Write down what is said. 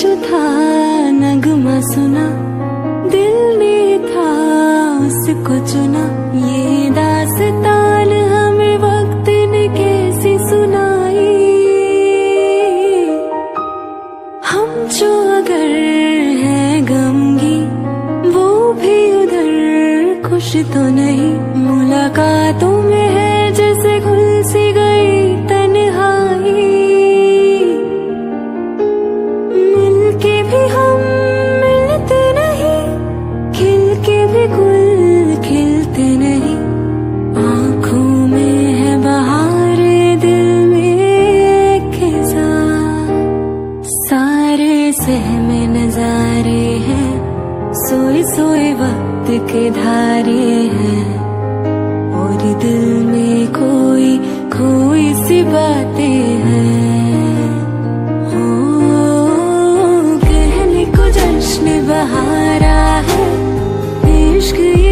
जो था नगमा सुना, दिल ने था उसको चुना। ये दास्तान हमें वक्त ने कैसी सुनाई? हम जो अगर है गमगी, वो भी उधर, खुश तो नहीं। मुलाकातों में है भी हम मिलते नहीं, खिल के भी गुल खिलते नहीं। आँखों में है बहार दिल में खिजा सारे सहमे नजारे हैं सोए सोए वक्त के धारे हैं। और दिल सहारा है इश्क ये